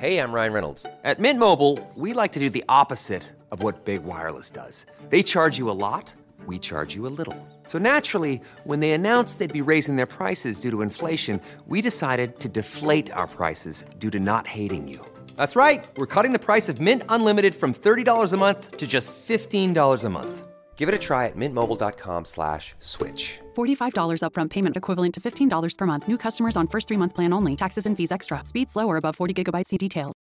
Hey, I'm Ryan Reynolds. At Mint Mobile, we like to do the opposite of what Big Wireless does. They charge you a lot, we charge you a little. So naturally, when they announced they'd be raising their prices due to inflation, we decided to deflate our prices due to not hating you. That's right. We're cutting the price of Mint Unlimited from $30 a month to just $15 a month. Give it a try at mintmobile.com slash switch. $45 upfront payment equivalent to $15 per month. New customers on first three month plan only. Taxes and fees extra. Speed slower above 40 gigabytes. See details.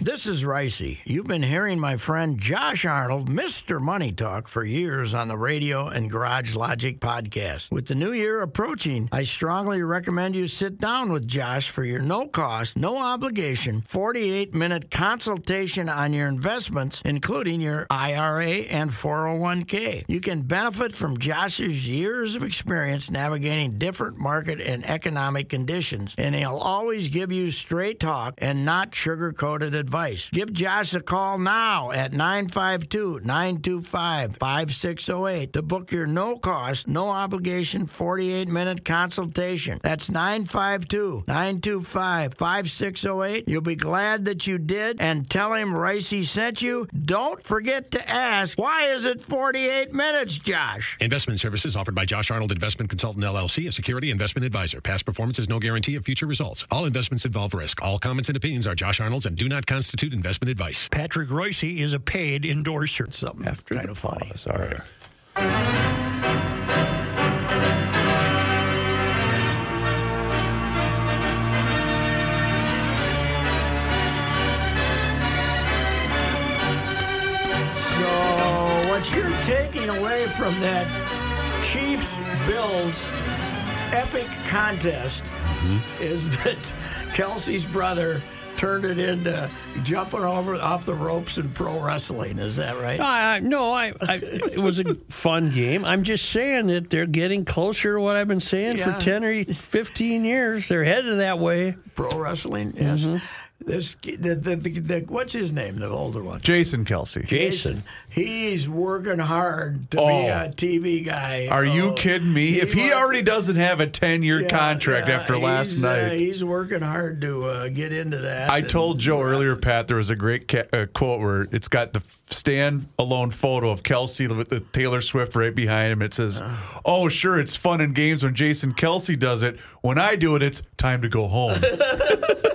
This is Reusse. You've been hearing my friend Josh Arnold, Mr. Money Talk, for years on the radio and Garage Logic podcast. With the new year approaching, I strongly recommend you sit down with Josh for your no cost, no obligation, 48 minute consultation on your investments, including your IRA and 401k. You can benefit from Josh's years of experience navigating different market and economic conditions, and he'll always give you straight talk and not sugar coated advice. Give Josh a call now at 952 925 5608 to book your no cost, no obligation 48 minute consultation. That's 952 925 5608. You'll be glad that you did and tell him Reusse sent you. Don't forget to ask, why is it 48 minutes, Josh? Investment services offered by Josh Arnold Investment Consultant LLC, a security investment advisor. Past performance is no guarantee of future results. All investments involve risk. All comments and opinions are Josh Arnold's and do not constitute investment advice. Patrick Reusse is a paid endorser. Something After kind of funny. pause. All right. So, what you're taking away from that Chiefs Bills epic contest mm-hmm. is that Kelce's brother turned it into jumping over off the ropes in pro wrestling. Is that right? Uh, no, I, I. It was a fun game. I'm just saying that they're getting closer to what I've been saying Yeah. for ten or 15 years. They're headed that way. Pro wrestling, yes. Mm-hmm. This the, the, the, the what's his name? The older one. Jason Kelce. Jason. He's working hard to be Oh. a TV guy. Are you Oh, kidding me? if he was- already doesn't have a 10 year Yeah, contract yeah, after last he's, uh, night. he's working hard to uh, get into that. I and- told Joe earlier, Pat, there was a great ca- uh, quote where it's got the stand alone photo of Kelce with the Taylor Swift right behind him. It says, Oh, sure, it's fun and games when Jason Kelce does it. When I do it, it's time to go home.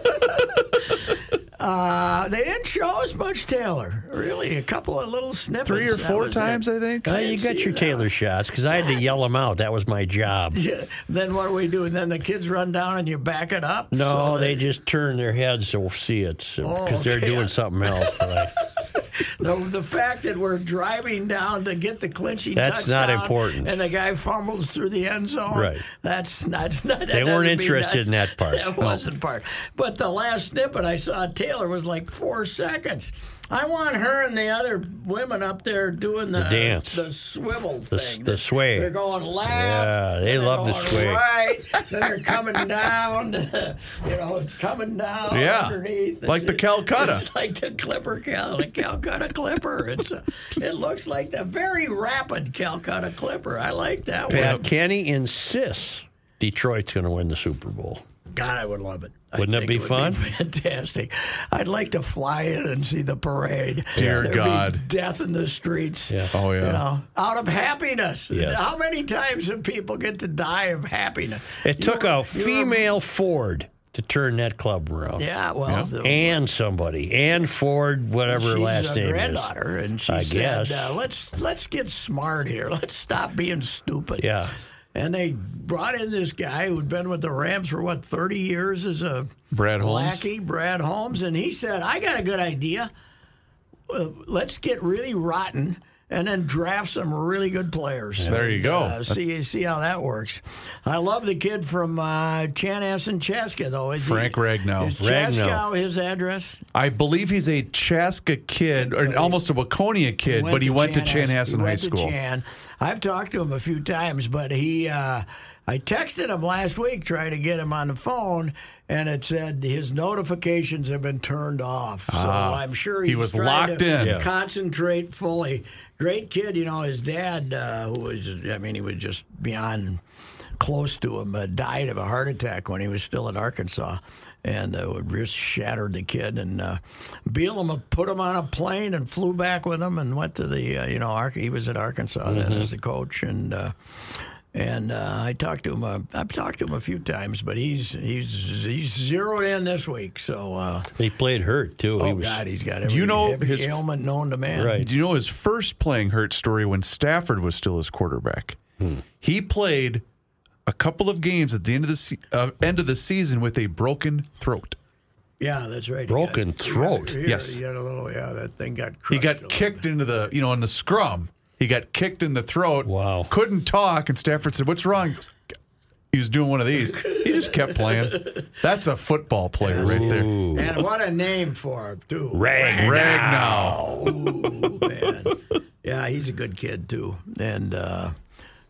Uh, they didn't show us much Taylor. Really, a couple of little snippets. Three or four times, it. I think. Uh, you got your that. Taylor shots because I had to yell them out. That was my job. Yeah. Then what do we do? And then the kids run down and you back it up. No, So they that- just turn their heads to see it because Oh, they're doing something else. Right? The, the fact that we're driving down to get the clinching That's not important. and the guy fumbles through the end zone. Right. That's that's not. that They weren't interested in that part. That No. wasn't part. But the last snippet I saw Taylor was like four seconds. I want her and the other women up there doing the, dance. the swivel The- thing. the sway. They're going left. Yeah, they love the sway. Right. then they're coming down. you know, it's coming down Yeah. underneath. Like the Calcutta. It's like the Clipper, Cal, the Calcutta Clipper. It's a, it looks like the very rapid Calcutta Clipper. I like that Pat one. Kenny insists Detroit's going to win the Super Bowl. God, I would love it. Wouldn't that be would fun? fantastic. I'd like to fly in and see the parade. Dear There'd be God. death in the streets. Yeah. Oh, yeah. You know, out of happiness. Yes. How many times do people get to die of happiness? It You took were- a you were- female Ford to turn that club around. Yeah, well, the- And somebody, and Ford, whatever her She's last a name granddaughter, and she I said, guess. Uh, "Let's let's get smart here. Let's stop being stupid." Yeah. And they brought in this guy who'd been with the Rams for what thirty years as a Brad Holmes? lackey, Brad Holmes, and he said, "I got a good idea. Uh, let's get really rotten." And then draft some really good players. There you go. Uh, see, see how that works. I love the kid from uh, Chanhassen, Chaska, though. Is he- Frank Ragnow. Is. Chaska his address? I believe he's a Chaska kid, or almost a Waconia kid, but he went to Chanhassen he High School. Chan. I've talked to him a few times, but he, uh, I texted him last week trying to get him on the phone, and it said his notifications have been turned off. So I'm sure he was locked to in. Concentrate fully. Great kid, you know. His dad, uh, who was, I mean, he was just beyond close to him, uh, died of a heart attack when he was still in Arkansas. and uh, just shattered the kid. And uh, Bielema put him on a plane and flew back with him and went to the uh, you know Ar- he was at Arkansas then as the coach and. And uh, I talked to him. Uh, I've talked to him a few times, but he's he's he's zeroed in this week. So, uh, He played hurt too. oh he was, God, he's got every, you know every his- ailment known to man. Right. Do you know his first playing hurt story when Stafford was still his quarterback? He played a couple of games at the end of the uh, end of the season with a broken throat. Yeah, that's right. He Broken got- he throat. got- he Yes. got, he got a little. Yeah, that thing got. He crushed a got kicked bit. into the you know in the scrum. He got kicked in the throat. Wow. Couldn't talk, and Stafford said, "What's wrong?" He goes, He was doing one of these. He just kept playing. That's a football player right there. And what a name for him too. Ragnow. Ooh, man. Yeah, he's a good kid too, and uh,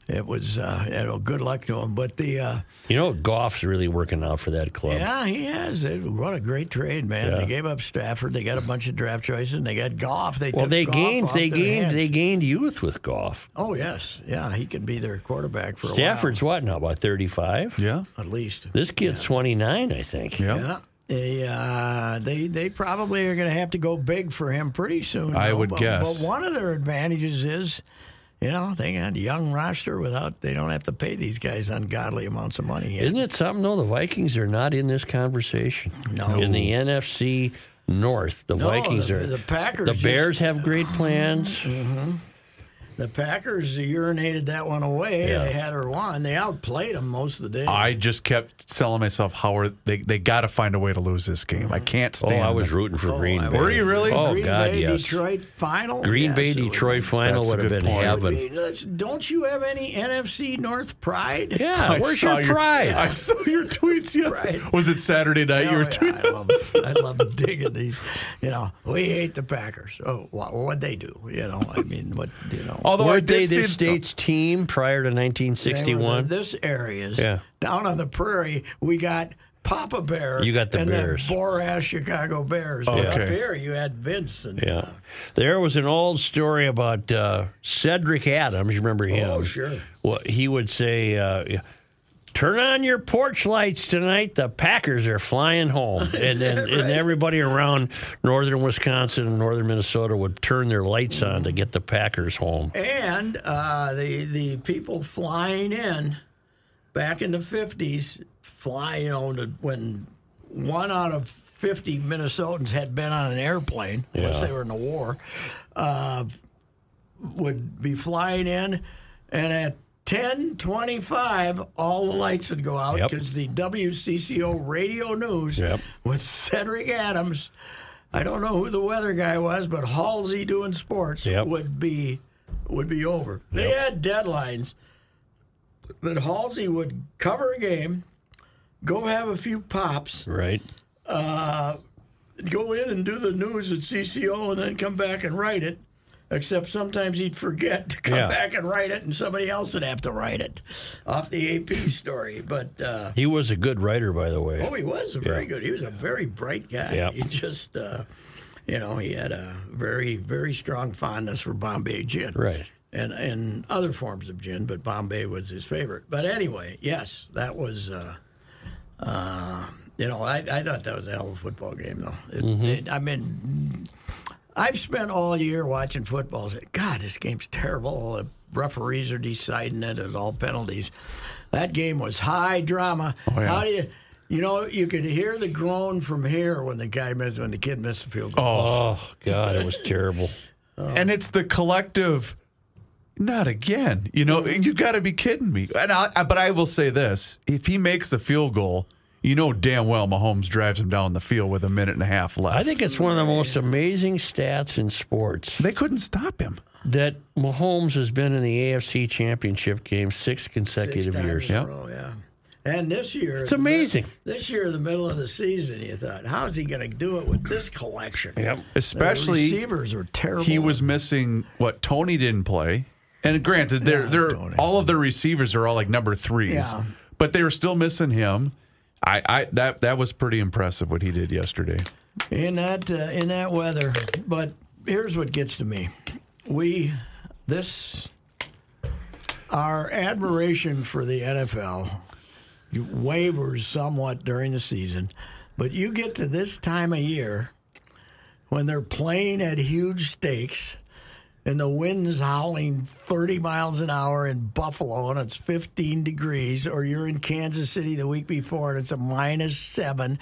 it was uh, you know good luck to him. But the uh, You know, Goff's really working out for that club. yeah, he has. It, what a great trade, man! Yeah. They gave up Stafford. They got a bunch of draft choices. and They got Goff. They Well, took they Goff gained, off they their gained, hands. they gained youth with Goff. Oh yes, yeah, he can be their quarterback for a while. Stafford's what now? About thirty-five. Yeah. at least. This kid's twenty-nine, I think. Yeah. Yeah. They, uh, they they probably are going to have to go big for him pretty soon. I though. would but, guess. But one of their advantages is, you know, they got a young roster without they don't have to pay these guys ungodly amounts of money. Yet. Isn't it something though? The Vikings are not in this conversation. No. In the NFC North, the No, Vikings the- are. the Packers The just- Bears have great plans. Mm-hmm. The Packers urinated that one away. Yeah. They had her won. They outplayed them most of the day. I just kept telling myself how are they they got to find a way to lose this game. I can't stand. Oh. I was them. rooting for Oh, Green Bay. Were you really? Oh Green God, Bay, yes. Detroit final. Green Yes, Bay Detroit final would have been point. heaven. Hey, Don't you have any NFC North pride? Yeah, I where's your pride? I saw your tweets. Yeah, Right. was it Saturday night? Oh, you were yeah, tweeting. I love, I love digging these. You know, we hate the Packers. Oh, what what'd they do? You know, I mean, what you know? Although I Weren't they did see this state's team prior to 1961? the- this areas. Yeah. Down on the prairie, we got Papa Bear. You got the and Bears. Then Borash Chicago Bears. But Up here, you had Vince and. Yeah. uh, There was an old story about uh, Cedric Adams. You remember him? Oh, sure. Well, he would say, uh, "Turn on your porch lights tonight. The Packers are flying home." and then and everybody around northern Wisconsin and northern Minnesota would turn their lights on to get the Packers home. And uh, the the people flying in back in the fifties, flying you know when one out of fifty Minnesotans had been on an airplane, once they were in the war, uh, would be flying in, and at. 1025, all the lights would go out Yep. because the WCCO radio news Yep. with Cedric Adams. I don't know who the weather guy was, but Halsey doing sports Yep. would be would be over. They had deadlines that Halsey would cover a game, go have a few pops, Right? Uh, go in and do the news at CCO, and then come back and write it. Except sometimes he'd forget to come Yeah. back and write it, and somebody else would have to write it off the AP story. But uh, He was a good writer, by the way. Oh, he was a very Yeah. good. He was a very bright guy. Yeah. He just, uh, you know, he had a very, very strong fondness for Bombay gin. Right. And and other forms of gin, but Bombay was his favorite. But anyway, yes, that was. Uh, uh, you know, I, I thought that was a hell of a football game, though. It, Mm-hmm. it, I mean, I've spent all year watching football. Said, God, this game's terrible. All the referees are deciding it. It's all penalties. That game was high drama. Oh, yeah. How do you, you know, you could hear the groan from here when the guy missed, when the kid missed the field goal. Oh God, it was terrible. Oh. and it's the collective. Not again. You know, you got to be kidding me. And I- but I will say this: if he makes the field goal, you know damn well Mahomes drives him down the field with a minute and a half left. I think it's one of the most amazing stats in sports. they couldn't stop him. that Mahomes has been in the AFC Championship game six Six consecutive times years. in a Yep. row, yeah. And this year, It's amazing. This year, the middle of the season, you thought, how is he going to do it with this collection? Yep. Especially the receivers are terrible. he was missing what Tony didn't play. And granted, they're Yeah, they're Tony. all of their receivers are all like number threes, Yeah. but they were still missing him. I, I that that was pretty impressive what he did yesterday. in that uh, in that weather. But here's what gets to me: we this our admiration for the NFL wavers somewhat during the season. But you get to this time of year when they're playing at huge stakes and the wind's howling 30 miles an hour in Buffalo and it's 15 degrees, or you're in Kansas City the week before and it's a minus seven.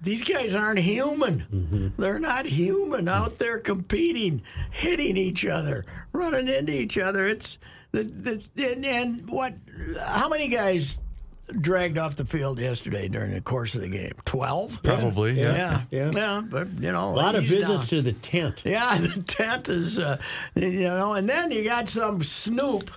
These guys aren't human. Mm-hmm. They're not human out there competing, hitting each other, running into each other. It's the, the and, and what? How many guys dragged off the field yesterday during the course of the game? Twelve. Probably, yeah. Yeah, Yeah. but you know, A lot of he's visits down. to the tent. Yeah, the tent is, uh, you know, and then you got some snoop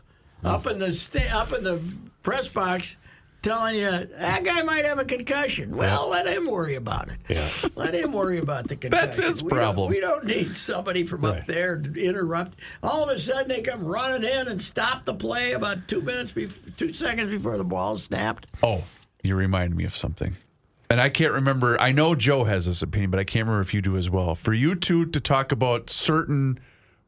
up in the sta- up in the press box telling you that guy might have a concussion. Well, let him worry about it. Yeah. Let him worry about the concussion. That's his We don't- problem. We don't, need somebody from Right. up there to interrupt. All of a sudden, they come running in and stop the play about two minutes, bef- two seconds before the ball snapped. Oh, you remind me of something. And I can't remember. I know Joe has this opinion, but I can't remember if you do as well. For you two to talk about certain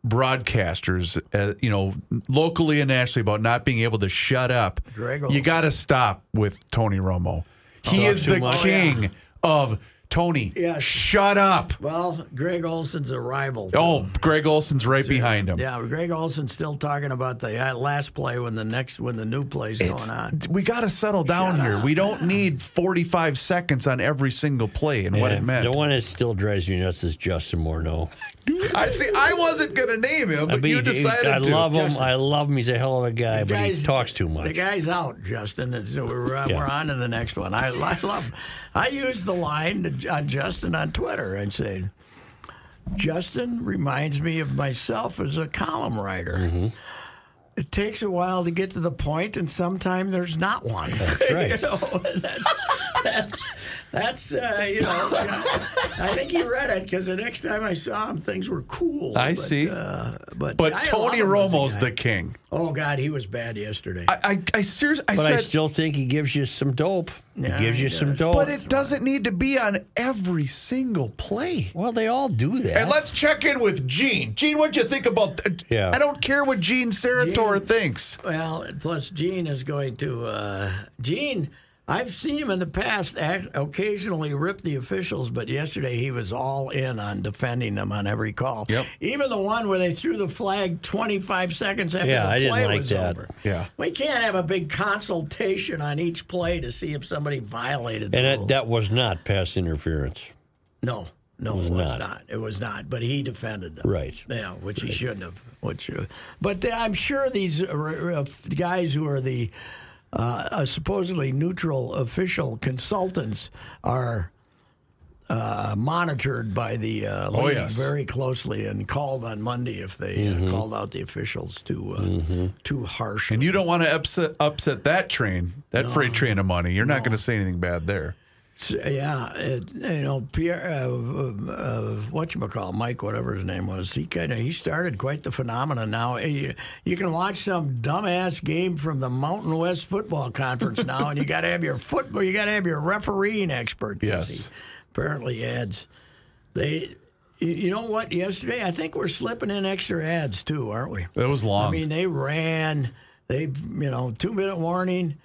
broadcasters, uh, you know, locally and nationally about not being able to shut up, Greg you got to stop with Tony Romo. He Oh, is the much? king of Tony. Yes. Shut up. Well, Greg Olsen's a rival. Oh, him. Greg Olsen's right behind him. Yeah, Greg Olsen's still talking about the uh, last play when the next when the new play's It's- going on. we got to settle down here. We don't need 45 seconds on every single play and what it meant. The one that still drives me nuts is Justin Morneau. I see. I wasn't going to name him, but I mean, you decided to I to. love him. Justin. I love him. He's a hell of a guy, but he talks too much. The guy's out, Justin. we're, uh, Yeah. we're on to the next one. I, I love. I use the line to, on Justin on Twitter and say, Justin reminds me of myself as a column writer. Mm-hmm. It takes a while to get to the point, and sometimes there's not one. That's right. you know, that's that's that's uh, you know. I think he read it because the next time I saw him, things were cool. I but, see. Uh, but but Tony love him as a Romo's the king. Oh God, he was bad yesterday. I, I, I seriously, I but I still think he gives you some dope. Yeah, he gives he you some dope. but it doesn't need to be on every single play. well, they all do that. And let's check in with Gene. Gene, what'd you think about? Th- Yeah. I don't care what Gene Steratore Gene- thinks. Well, plus Gene is going to uh, Gene. I've seen him in the past occasionally rip the officials, but yesterday he was all in on defending them on every call. Yep. Even the one where they threw the flag 25 seconds after Yeah, the I didn't play like was that. over. Yeah. We can't have a big consultation on each play to see if somebody violated the and it, that was not pass interference. No, no, was it was not. not. It was not. But he defended them. Right. Yeah, which he shouldn't have. Which, uh, but the- I'm sure these uh, uh, guys who are the uh, uh, supposedly neutral official consultants are. Uh, monitored by the uh, Oh, yes. very closely and called on Monday if they uh, called out the officials too uh, too harsh. And you don't want to upset upset that train, that freight train of money. You're not going to say anything bad there. Yeah, it, you know, Pereira, uh, uh, what you call Mike, whatever his name was. He kind of he started quite the phenomenon. Now you, you can watch some dumbass game from the Mountain West Football Conference now, and you got to have your football, you got to have your refereeing expert. Yes. apparently ads. They, you- you know what? Yesterday, I think we're slipping in extra ads too, aren't we? It was long. I mean, they ran. They, you know, two minute warning.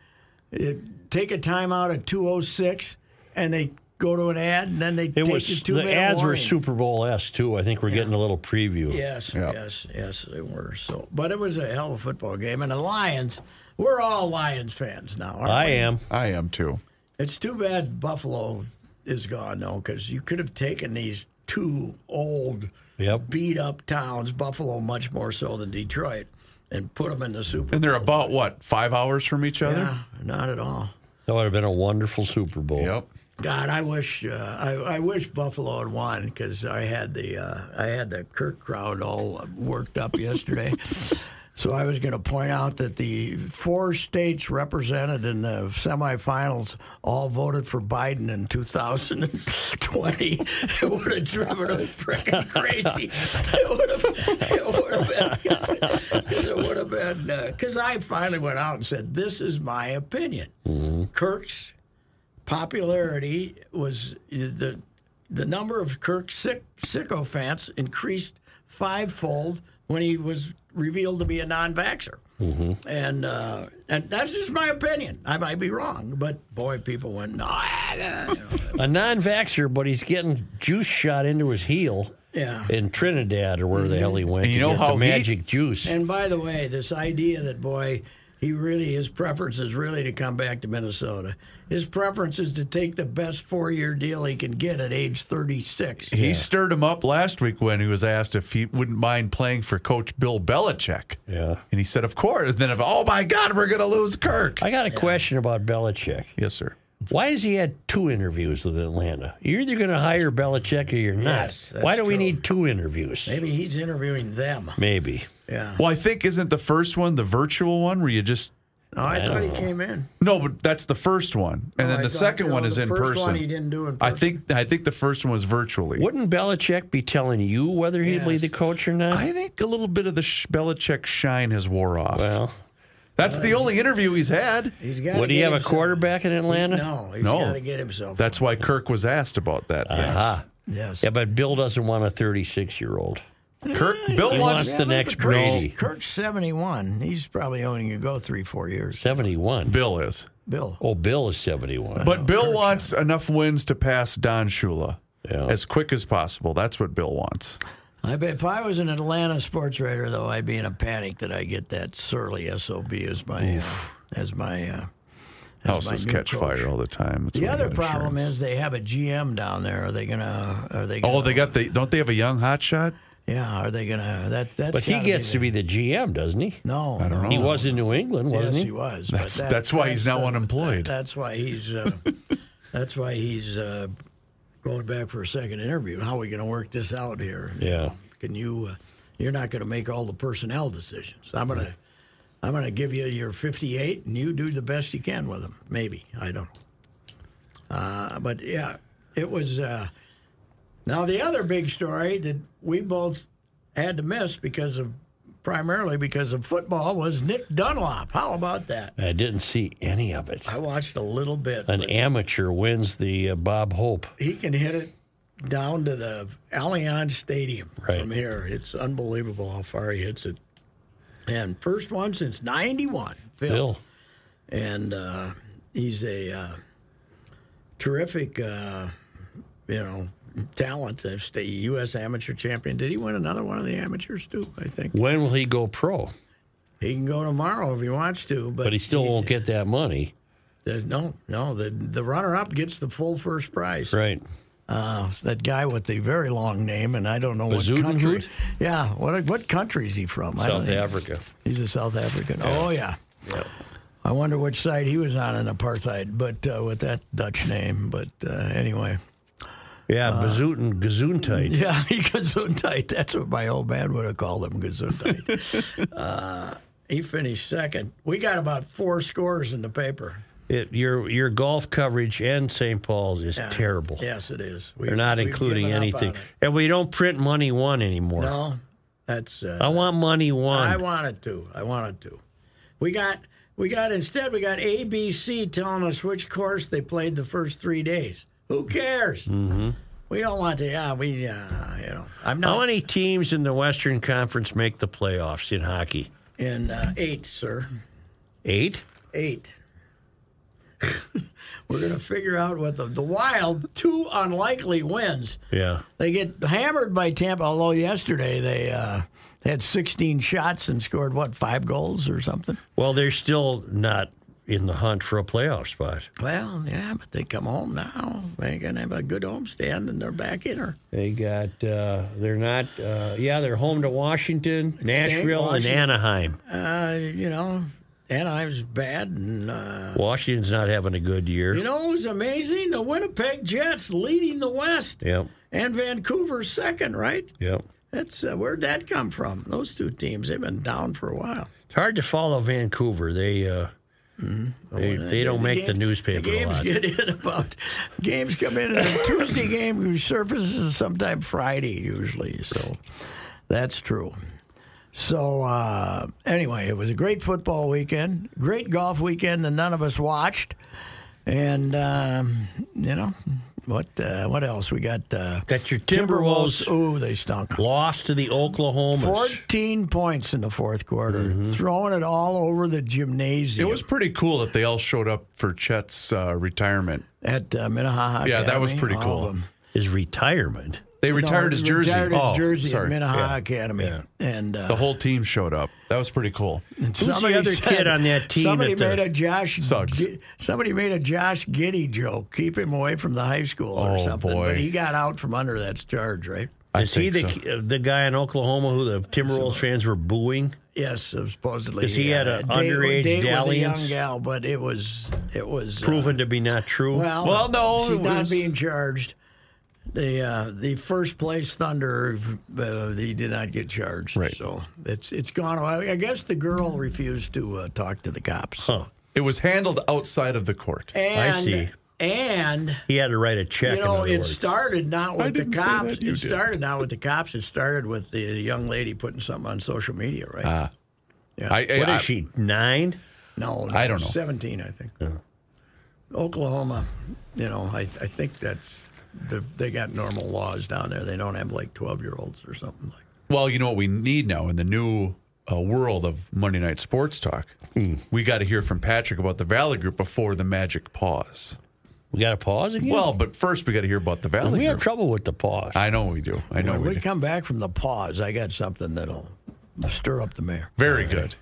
It, take a timeout at two oh six, and they go to an ad, and then they It take was a two the minute ads were. Super Bowl s too. I think we're getting a little preview. Yes, Yeah. yes, yes, they were. So, but it was a hell of a football game, and the Lions. We're all Lions fans now. Aren't I we? am. I am too. It's too bad Buffalo is gone, though, because you could have taken these two old, Yep. beat up towns, Buffalo much more so than Detroit, and put them in the Super. And they're Bowl. about what five hours from each other. Yeah, not at all. That would have been a wonderful Super Bowl. Yep. God, I wish uh, I, I wish Buffalo had won because I had the uh, I had the Kirk crowd all worked up yesterday. So I was going to point out that the four states represented in the semifinals all voted for Biden in 2020. It would have driven them freaking crazy. It would have. It would have been. Cause it would have been. Because I finally went out and said, "This is my opinion." Kirk's popularity was the the number of Kirk sick, sycophants increased fivefold when he was revealed to be a non-vaxxer. And uh, and that's just my opinion. I might be wrong, but boy, people went no. ah, ah," you know. A non-vaxxer, but he's getting juice shot into his heel Yeah. in Trinidad or where the hell he went. And you to know get how the he- magic juice. And by the way, this idea that boy, he really his preference is really to come back to Minnesota. His preference is to take the best four-year deal he can get at age 36. He stirred him up last week when he was asked if he wouldn't mind playing for Coach Bill Belichick. Yeah. And he said, of course. And then, if, oh my God, we're going to lose Kirk. I got a question about Belichick. yes, sir. Why has he had two interviews with Atlanta? You're either going to hire Belichick or you're not. Yes, Why do we need two interviews? Maybe he's interviewing them. Maybe. Yeah. Well, I think isn't the first one the virtual one where you just No, I, thought he oh. came in. no, but that's the first one, and Oh, then I the thought, second you know, one is in first person. one he didn't do in I think I think the first one was virtually. Wouldn't Belichick be telling you whether he'd be the coach or not? I think a little bit of the sh- Belichick shine has wore off. well, that's the only interview he's had. He's got. would he have a quarterback in Atlanta? No, he's No. got to get himself. That's why Kirk was asked about that. Uh-huh. Aha. yes. Yeah, but Bill doesn't want a 36 year old. Kirk, Bill He wants. wants the next Kirk's- Brady. Kirk's 71. He's probably only going to go three, four years. 71. Bill is, Bill. Oh, Bill is 71. but Bill wants enough wins to pass Don Shula Yeah. as quick as possible. That's what Bill wants. I bet if I was an Atlanta sports writer, though, I'd be in a panic that I get that surly sob as my uh, as my. Uh, as Houses new catch coach. fire all the time. That's The other problem insurance. is they have a GM down there. Are they gonna? Are they? Gonna, Oh, they got the. Don't they have a young hotshot? Yeah. Are they gonna? That that's. but he gets be to be the GM, doesn't he? No, I don't know. He was in New England, wasn't yes, he? he was. That's- but that's why he's now the- unemployed. That's why he's. Uh, that's why he's uh, going back for a second interview. How are we going to work this out here? Yeah. Can you? Uh, you're not going to make all the personnel decisions. I'm gonna. I'm going to give you your 58, and you do the best you can with them. Maybe I don't. know. Uh, but yeah, it was. Uh, now the other big story that we both had to miss because of primarily because of football was Nick Dunlap. How about that? I didn't see any of it. I watched a little bit. An amateur wins the uh, Bob Hope. he can hit it down to the Allianz Stadium Right. from here. It's unbelievable how far he hits it. And first one since '91, Phil. Bill. And uh, he's a uh, terrific, uh, you know, talent. Uh, sta- U.S. amateur champion. Did he win another one of the amateurs too? I think When will he go pro? he can go tomorrow if he wants to, but, But he still won't get that money. the- no, no. The the runner up gets the full first prize. Right. Uh, that guy with the very long name, and I don't know what Bazoot country. Hoot? Yeah, what what country is he from? I don't South Africa. He's a South African. Oh yeah. I wonder which side he was on in apartheid, but uh, with that Dutch name. But uh, anyway, Yeah, Bazoot and Gazoontight. yeah, he Gesundheit. That's what my old man would have called him, Gesundheit. uh, he finished second. We got about four scores in the paper. It, your your golf coverage and St. Paul's is Yeah. terrible. Yes, it is. They're We've- not we've including anything. And we don't print money one anymore. No, that's. Uh, I want money one. I wanted to. I wanted to. We got we got instead we got ABC telling us which course they played the first three days. Who cares? Mm-hmm. We don't want to. Yeah, we. Uh, you know, I'm not. How many teams in the Western Conference make the playoffs in hockey? in uh, eight, sir. Eight? Eight. We're gonna figure out what the the Wild two unlikely wins. Yeah. They get hammered by Tampa. Although yesterday they uh, had 16 shots and scored what five goals or something. Well, they're still not in the hunt for a playoff spot. Well, yeah, but they come home now. They're gonna have a good homestand, and they're back in her. They got, uh, they're not, uh, yeah, they're home to Washington, Nashville, Washington. and Anaheim. Uh, you know, Anaheim's bad, and uh, Washington's not having a good year. you know who's amazing? The Winnipeg Jets leading the West, Yep. and Vancouver second. Right? Yep. That's uh, where'd that come from? Those two teams, they've been down for a while. It's hard to follow Vancouver. They, uh, they, they don't make the game- newspaper The a games lot. get in about games come in, and the Tuesday game surfaces sometime Friday usually. So that's true. So uh, anyway, it was a great football weekend, great golf weekend that none of us watched, and um, you know What uh, what else? We got uh, Got your Timberwolves Ooh, they stunk. lost to the Oklahomas. 14 points in the fourth quarter, Mm-hmm. throwing it all over the gymnasium. It was pretty cool that they all showed up for Chet's uh, retirement. at uh, Minnehaha. Yeah, that was pretty all cool. of them. His retirement. They retired No, his jersey. Retired his oh, jersey sorry. at Minnehaha Yeah. Academy, Yeah. and uh, The whole team showed up. That was pretty cool. and Who's the somebody other said- kid on that team Somebody at the- made a Josh Suggs. Gi- somebody made a Josh Giddey joke. Keep him away from the high school or Oh, something. boy. But he got out from under that charge, right? I Is he the so. uh, the guy in Oklahoma who the Timberwolves fans were booing? Yes, uh, supposedly. Is he uh, had a date- underage date with a young gal, but it was it was uh, Proven to be not true. Well, Well, no, she's it not was- being charged. The uh, the first place Thunder, uh, he did not get charged. Right. So it's it's gone. away. I guess the girl refused to uh, talk to the cops. huh. It was handled outside of the court. And, see. And He had to write a check. you know, other it words. started not with the cops. you It did. started not with the cops. It started with the young lady putting something on social media, right? Ah. yeah. I, What I, is she? Nine? No, no, I don't know. Seventeen, I think. Oklahoma, you know, I, I think that's the, they got normal laws down there. They don't have like twelve year olds or something like. that. Well, you know what we need now in the new uh, world of Monday Night Sports Talk? Hmm. We got to hear from Patrick about the Valley Group before the Magic pause. We got to pause again? Well, but first we got to hear about the Valley group. we have trouble with the pause. I know we do. I know when we we do. come back from the pause, I got something that'll stir up the mayor. Very good.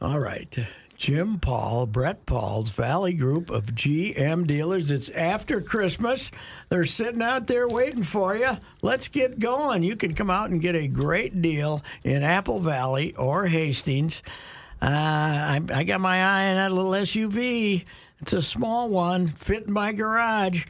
All right. Jim Paul, Brett Paul's Valley Group of GM dealers. It's after Christmas. They're sitting out there waiting for you. Let's get going. You can come out and get a great deal in Apple Valley or Hastings. Uh, I, I got my eye on that little SUV. It's a small one, fit in my garage.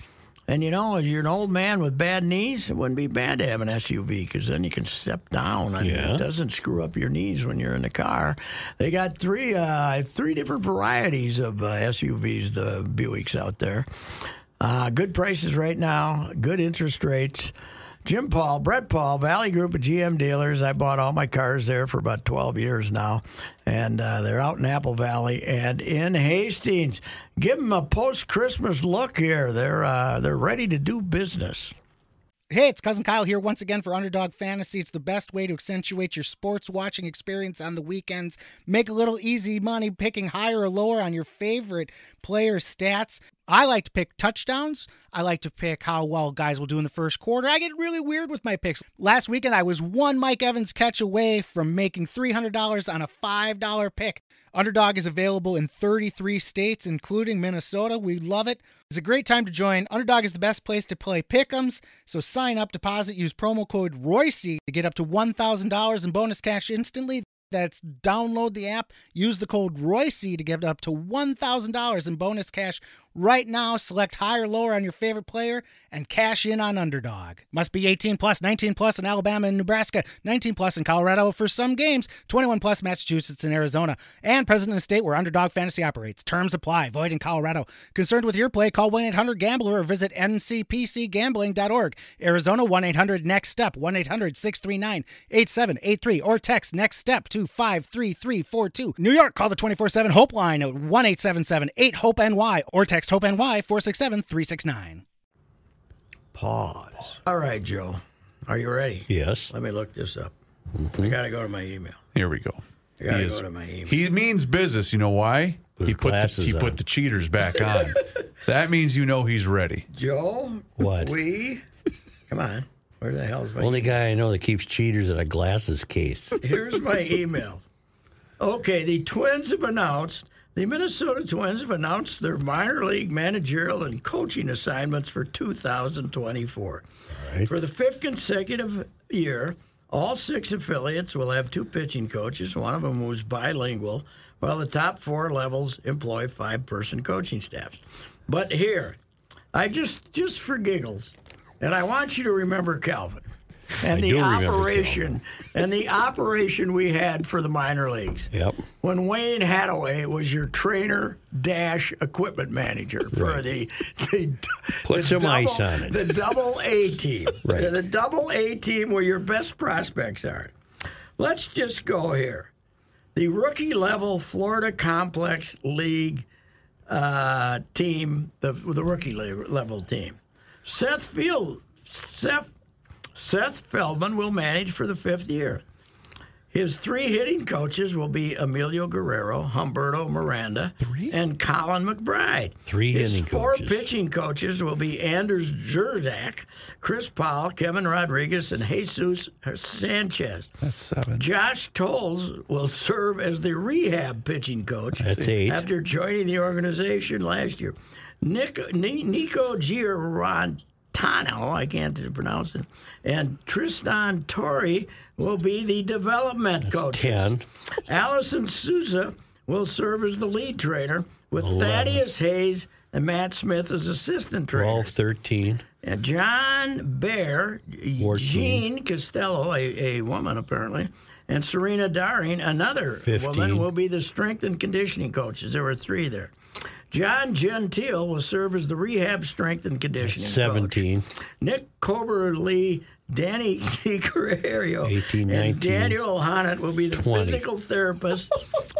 And you know, if you're an old man with bad knees. It wouldn't be bad to have an SUV because then you can step down. I mean, Yeah. it doesn't screw up your knees when you're in the car. They got three uh, three different varieties of uh, SUVs. The Buicks out there. Uh, good prices right now. Good interest rates. Jim Paul, Brett Paul, Valley Group of GM dealers. I bought all my cars there for about 12 years now. And uh, they're out in Apple Valley and in Hastings. Give them a post Christmas look here. They're, uh, they're ready to do business. Hey, it's Cousin Kyle here once again for Underdog Fantasy. It's the best way to accentuate your sports watching experience on the weekends. Make a little easy money picking higher or lower on your favorite player stats. I like to pick touchdowns. I like to pick how well guys will do in the first quarter. I get really weird with my picks. Last weekend, I was one Mike Evans catch away from making $300 on a $5 pick. Underdog is available in 33 states, including Minnesota. We love it. It's a great time to join. Underdog is the best place to play pick'ems. So sign up, deposit, use promo code Royce to get up to $1,000 in bonus cash instantly. That's download the app, use the code Royce to get up to $1,000 in bonus cash right now. Select higher or lower on your favorite player and cash in on Underdog. Must be 18 plus, 19 plus in Alabama and Nebraska, 19 plus in Colorado for some games, 21 plus Massachusetts and Arizona, and present in a state where Underdog Fantasy operates. Terms apply. Void in Colorado. Concerned with your play? Call 1-800-GAMBLER or visit ncpcgambling.org. Arizona 1-800-NEXT STEP 1-800-639-8783 or text NEXT STEP to 53342. New York, call the 24/7 Hope line at 1-877-8-HOPE-NY or text HOPE-NY 467-369. Pause. All right, Joe. Are you ready? yes. Let me look this up. Mm-hmm. I got to go to my email. Here we go. I gotta He go to my email. He means business. You know why? With he put the, he on. put the cheaters back on. that means you know he's ready. Joe, What? we, come on. Where the hell's my Only guy I know that keeps cheaters in a glasses case. Here's my email. Okay, the Twins have announced, the Minnesota Twins have announced their minor league managerial and coaching assignments for 2024. For the fifth consecutive year, all six affiliates will have two pitching coaches, one of them who's bilingual, while the top four levels employ five person coaching staffs. But here, I just just for giggles, and I want you to remember Calvin and I the operation and the operation we had for the minor leagues. Yep. When Wayne Hadaway was your trainer dash equipment manager for the, the Put the some double, ice on it. The double A team. Right. The double A team where your best prospects are. Let's just go here. The rookie level Florida Complex League uh, team, the the rookie level team. Seth Field, Seth, Seth Feldman will manage for the fifth year. His three hitting coaches will be Emilio Guerrero, Humberto Miranda, and Colin McBride. Three His hitting four coaches. pitching coaches will be Anders Jerzak, Chris Powell, Kevin Rodriguez, and Jesus Sanchez. That's seven. Josh Tolles will serve as the rehab pitching coach That's eight. after joining the organization last year. Nick, Ni- Nico Giarantano, oh, I can't pronounce it, and Tristan Torrey will be the development coach. 10. Allison Souza will serve as the lead trainer, with Thaddeus Hayes and Matt Smith as assistant trainers. 12, 13. And John Bear, Jean Costello, a, a woman apparently, and Serena Daring, another 15. woman, will be the strength and conditioning coaches. There were three there. John Gentile will serve as the rehab strength and conditioning coach. 17. Nick Coberly, Danny 18, and Daniel Honnett will be the 20. physical therapist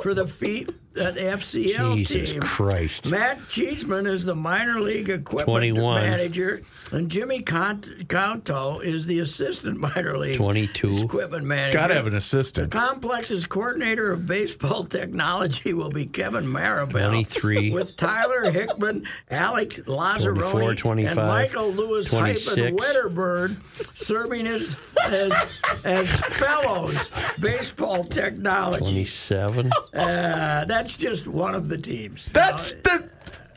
for the feet at the FCL Jesus team. Christ. Matt Cheeseman is the minor league equipment 21. manager, and Jimmy Cont- Couto is the assistant minor league 22. equipment manager. Gotta have an assistant. The assistant. complex's coordinator of baseball technology will be Kevin Maribel. 23. With Tyler Hickman, Alex Lazzaroni, and Michael Lewis Hype 26. and Wedderburn serving as, as, as fellows baseball technology. 27. Uh, that's just one of the teams. That's the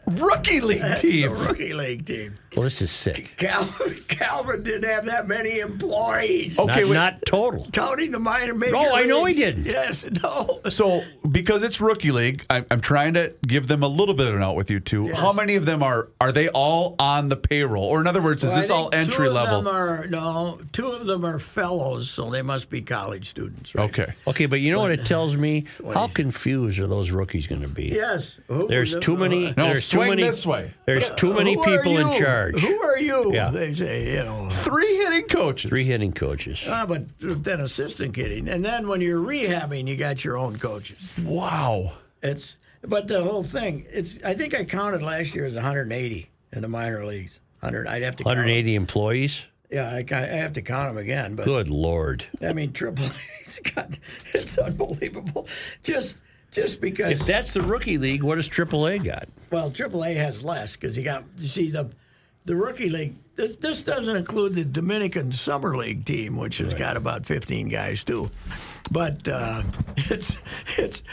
rookie league That's team. the rookie league team. Well, this is sick. Calvin, Calvin didn't have that many employees. Okay, not, not total. Counting the minor major No, I know he didn't. Yes, no. So, because it's rookie league, I'm, I'm trying to give them a little bit of an out with you too. How many of them are are they all on the payroll? Or in other words, is Well, this all think entry two level? Of them are, no, two of them are fellows, so they must be college students. Right? okay. Okay, but you know what it tells me? How confused are those rookies going to be? Yes. Who There's was too many. No, there's swing too many, this way. There's too many Who people in charge. Who are you? Yeah. They say, you know. Three hitting coaches. Three hitting coaches. Ah, but then assistant kidding. And then when you're rehabbing, you got your own coaches. Wow. It's but the whole thing. It's I think I counted last year as 180 in the minor leagues. 100. I'd have to count 180 employees. Yeah, I, I have to count them again. But Good lord! I mean, Triple A's got it's unbelievable. Just just because. If that's the rookie league, what does AAA got? Well, AAA has less because you got you see the the rookie league. This, this doesn't include the Dominican Summer League team, which has got about 15 guys too. But uh, it's it's.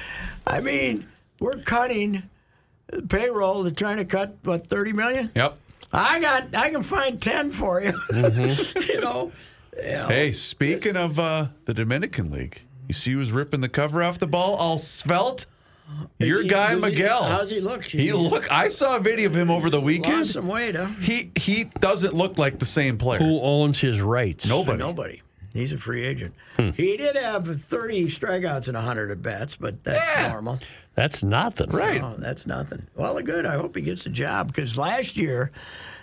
I mean, we're cutting payroll. They're trying to cut what 30 million. Yep. I got. I can find 10 for you. you know. You know. Hey, speaking of uh, the Dominican League, you see who's ripping the cover off the ball? All svelte. Is Your he- guy does he- Miguel. how's he look? He look. I saw a video of him over the lost weekend. some weight, huh? He he doesn't look like the same player. Who owns his rights? Nobody. Nobody. He's a free agent. Hmm. He did have 30 strikeouts and 100 at bats, but that's Yeah. normal. That's nothing. Right. No, that's nothing. Well, good. I hope he gets a job because last year